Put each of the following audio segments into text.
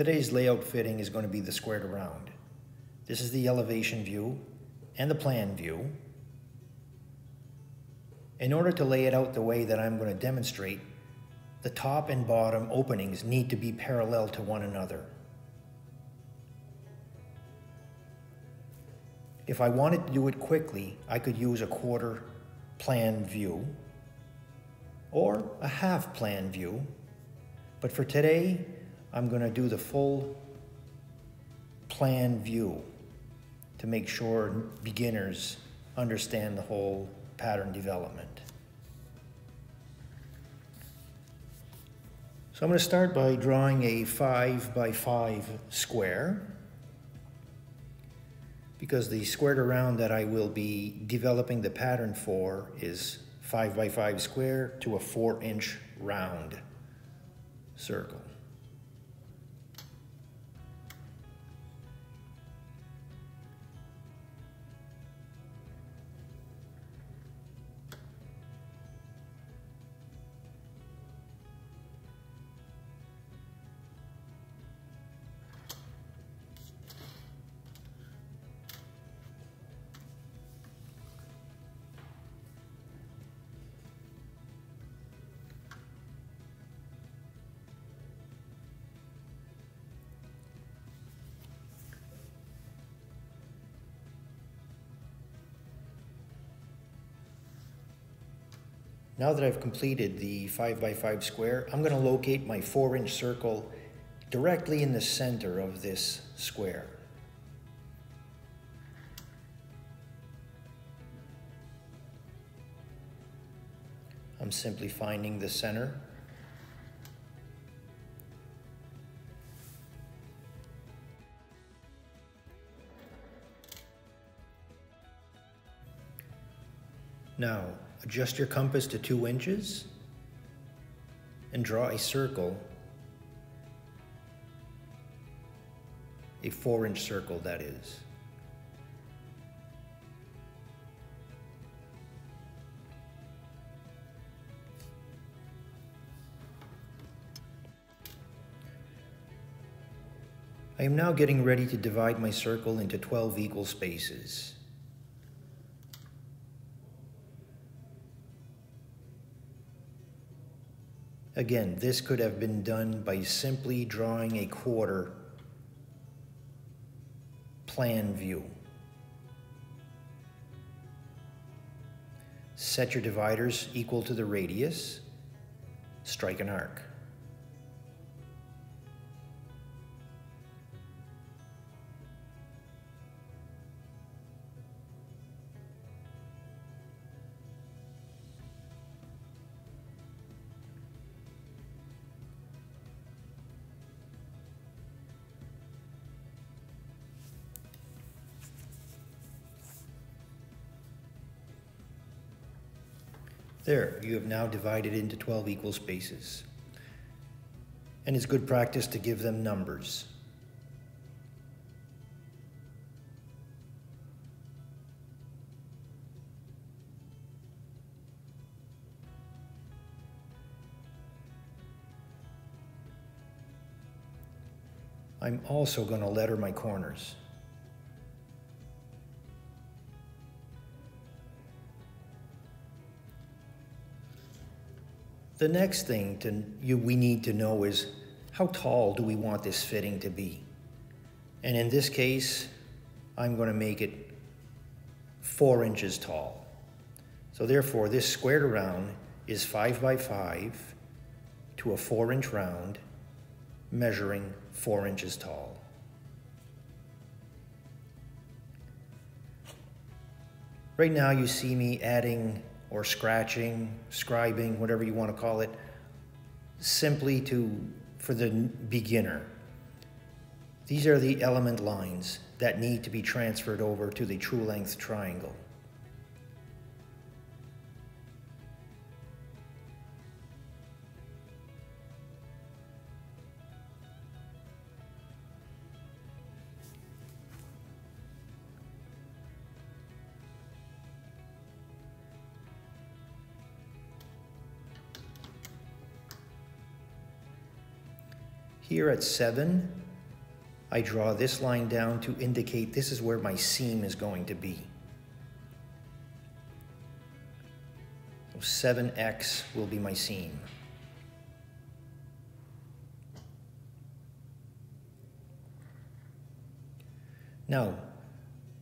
Today's layout fitting is going to be the square to round. This is the elevation view and the plan view. In order to lay it out the way that I'm going to demonstrate, the top and bottom openings need to be parallel to one another. If I wanted to do it quickly, I could use a quarter plan view or a half plan view. But for today, I'm going to do the full plan view to make sure beginners understand the whole pattern development. So I'm going to start by drawing a 5 by 5 square because the square to round that I will be developing the pattern for is 5 by 5 square to a 4 inch round circle. Now that I've completed the 5 by 5 square, I'm going to locate my 4 inch circle directly in the center of this square. I'm simply finding the center. Now, Adjust your compass to two inches and draw a circle, a four inch circle that is. I am now getting ready to divide my circle into 12 equal spaces. Again, this could have been done by simply drawing a quarter plan view. Set your dividers equal to the radius, strike an arc. There, you have now divided into 12 equal spaces. And it's good practice to give them numbers. I'm also going to letter my corners. The next thing to, you, we need to know is how tall do we want this fitting to be? And in this case, I'm going to make it four inches tall. So therefore, this square to round is five by five to a four inch round, measuring four inches tall. Right now you see me adding or scratching, scribing, whatever you want to call it, simply to for the beginner. These are the element lines that need to be transferred over to the true length triangle. Here at 7, I draw this line down to indicate this is where my seam is going to be. So 7x will be my seam. Now,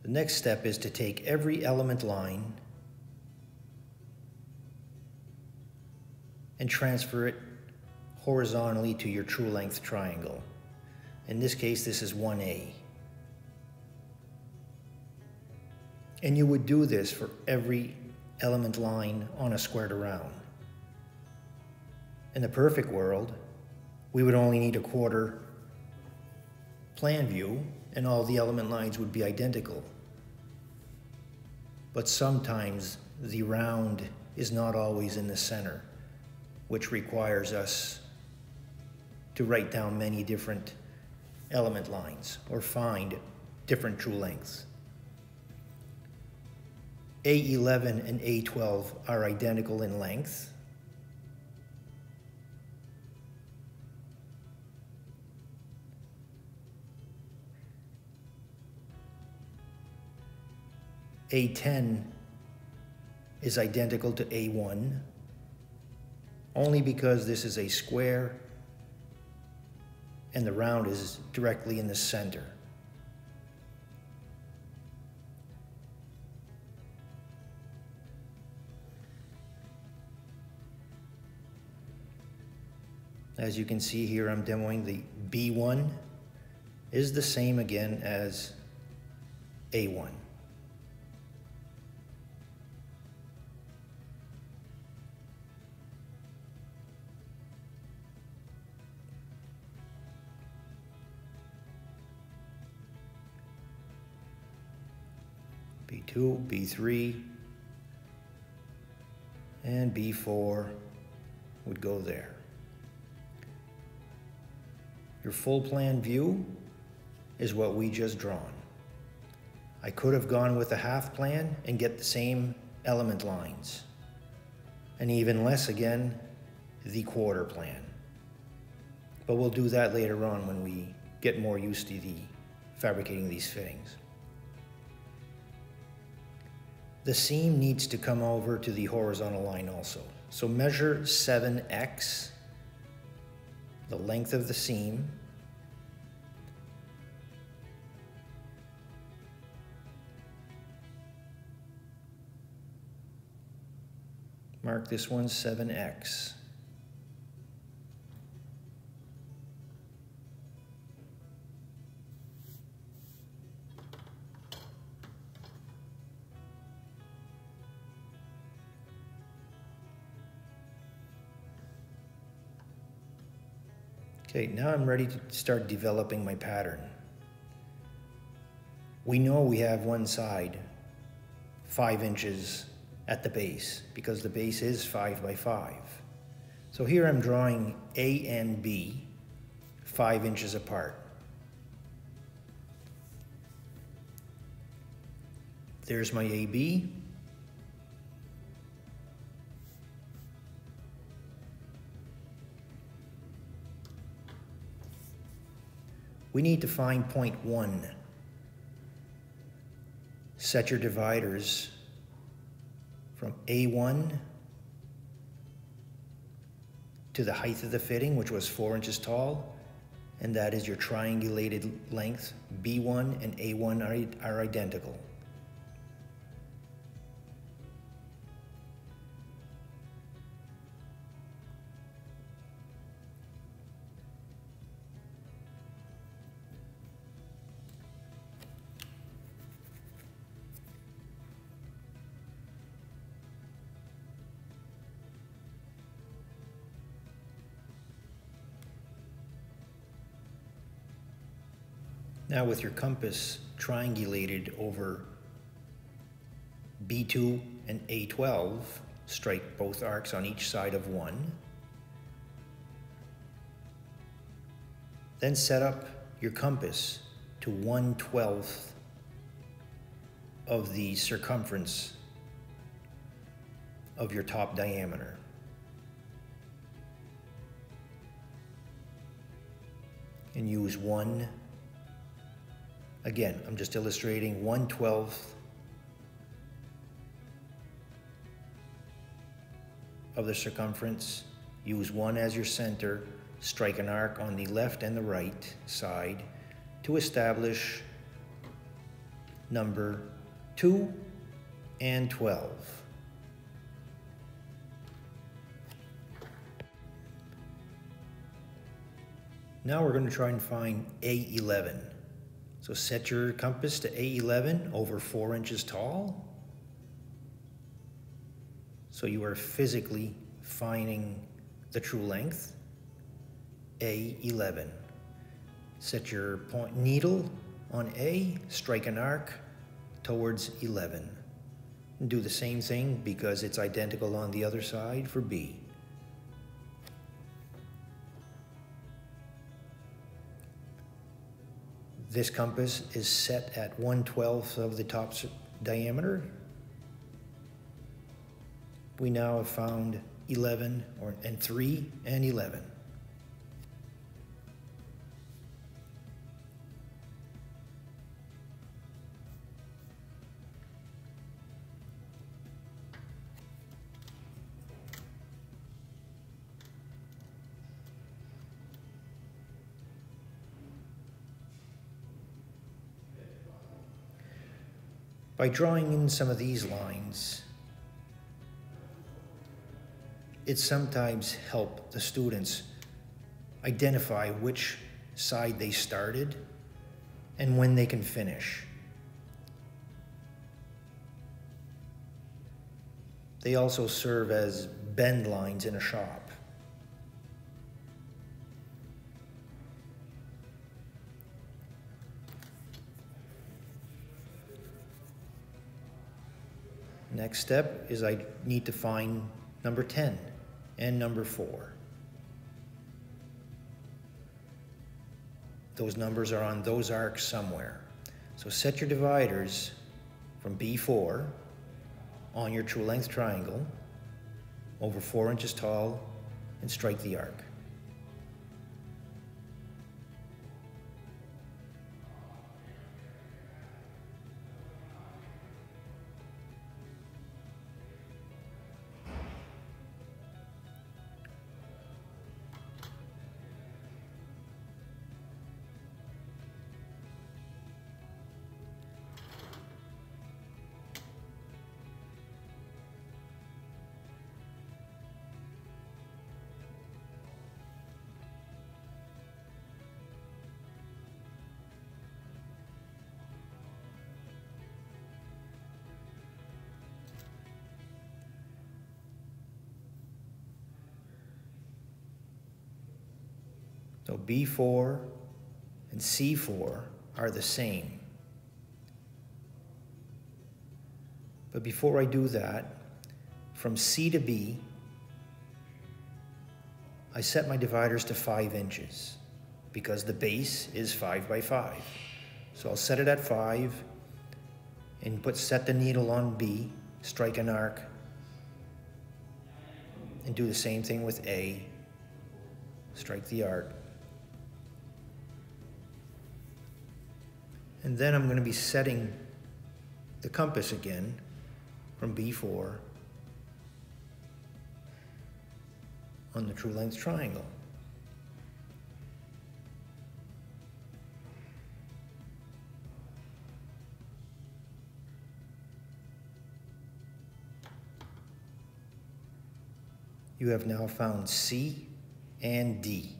the next step is to take every element line and transfer it horizontally to your true length triangle. In this case, this is 1A. And you would do this for every element line on a square to round. In the perfect world, we would only need a quarter plan view and all the element lines would be identical. But sometimes the round is not always in the center, which requires us to write down many different element lines or find different true lengths. A11 and A12 are identical in length. A10 is identical to A1 only because this is a square and the round is directly in the center. As you can see here, I'm demoing the B1 is the same again as A1. B2, B3, and B4 would go there. Your full plan view is what we just drawn. I could have gone with a half plan and get the same element lines. And even less again, the quarter plan. But we'll do that later on when we get more used to the fabricating these fittings. The seam needs to come over to the horizontal line also. So measure 7x, the length of the seam, Mark this one 7x. Okay, now I'm ready to start developing my pattern. We know we have one side five inches at the base because the base is five by five. So here I'm drawing A and B five inches apart. There's my AB. We need to find point one. Set your dividers from A1 to the height of the fitting, which was four inches tall, and that is your triangulated length. B1 and A1 are, are identical. Now with your compass triangulated over B2 and A12, strike both arcs on each side of one. Then set up your compass to 1 12th of the circumference of your top diameter. And use one Again, I'm just illustrating 1 12th of the circumference. Use 1 as your center. Strike an arc on the left and the right side to establish number 2 and 12. Now we're going to try and find A11. So set your compass to A11 over 4 inches tall. So you are physically finding the true length, A11. Set your point needle on A, strike an arc towards 11. And do the same thing because it's identical on the other side for B. This compass is set at 1 12th of the top diameter. We now have found 11 or, and 3 and 11. By drawing in some of these lines, it sometimes help the students identify which side they started and when they can finish. They also serve as bend lines in a shop. Next step is I need to find number 10 and number 4. Those numbers are on those arcs somewhere. So set your dividers from B4 on your true length triangle over 4 inches tall and strike the arc. So B4 and C4 are the same. But before I do that, from C to B, I set my dividers to five inches because the base is five by five. So I'll set it at five and put set the needle on B, strike an arc, and do the same thing with A, strike the arc. And then I'm going to be setting the compass again from B4 on the true length triangle. You have now found C and D.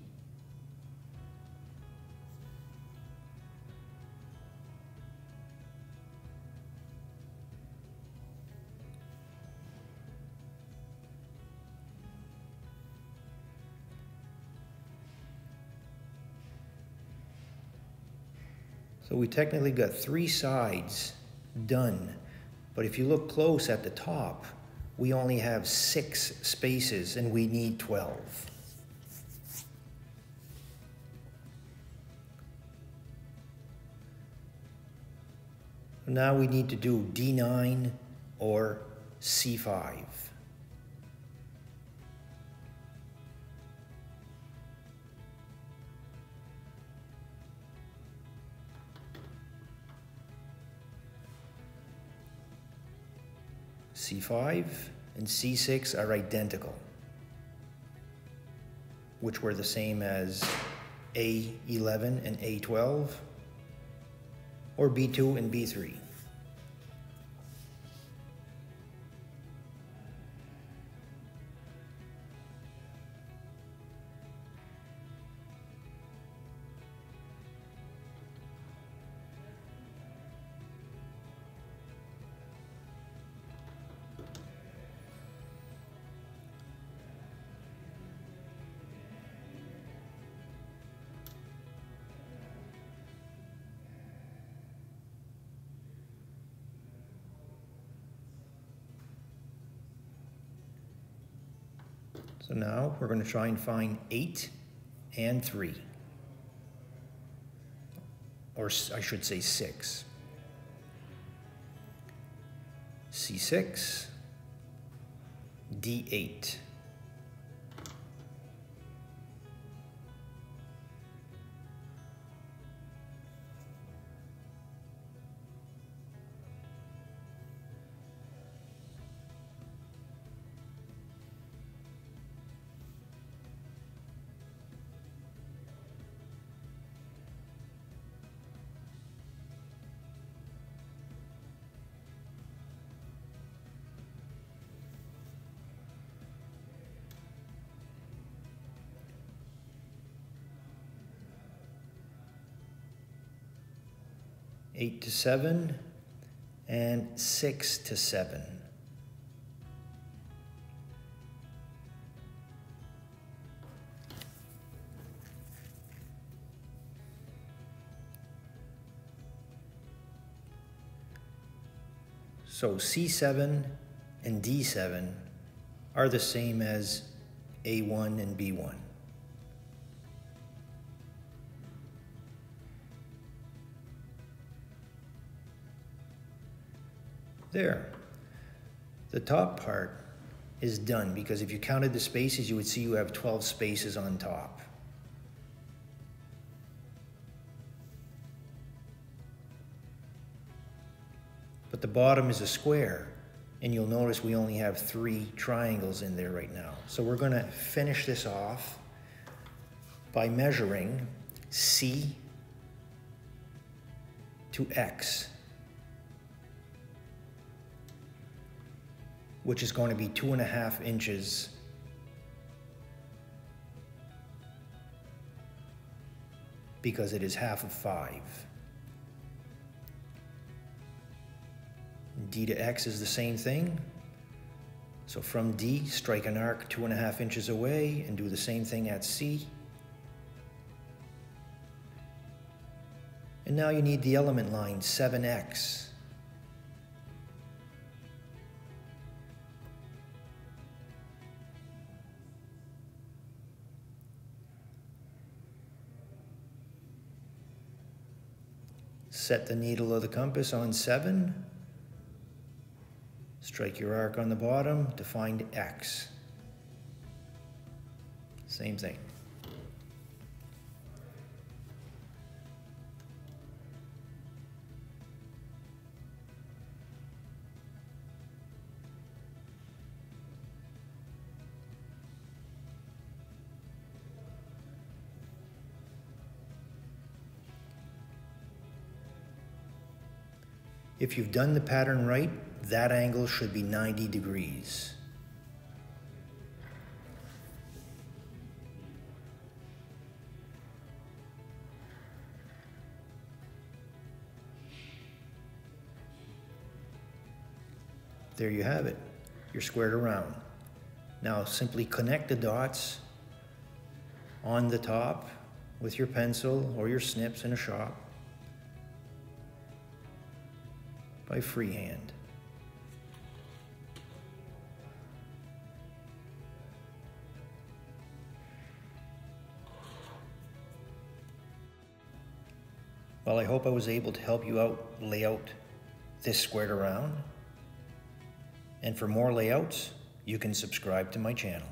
So we technically got three sides done. But if you look close at the top, we only have six spaces and we need 12. Now we need to do D9 or C5. C5 and C6 are identical, which were the same as A11 and A12, or B2 and B3. So now we're going to try and find 8 and 3. Or I should say 6. C6, D8. Eight to seven, and six to seven. So C7 and D7 are the same as A1 and B1. There. The top part is done because if you counted the spaces, you would see you have 12 spaces on top. But the bottom is a square, and you'll notice we only have three triangles in there right now. So we're gonna finish this off by measuring C to X. which is going to be two and a half inches because it is half of five. D to X is the same thing. So from D, strike an arc two and a half inches away and do the same thing at C. And now you need the element line 7x. Set the needle of the compass on 7. Strike your arc on the bottom to find X. Same thing. If you've done the pattern right, that angle should be 90 degrees. There you have it. You're square to round. Now simply connect the dots on the top with your pencil or your snips in a shop. By freehand. Well, I hope I was able to help you out lay out this square to round. And for more layouts, you can subscribe to my channel.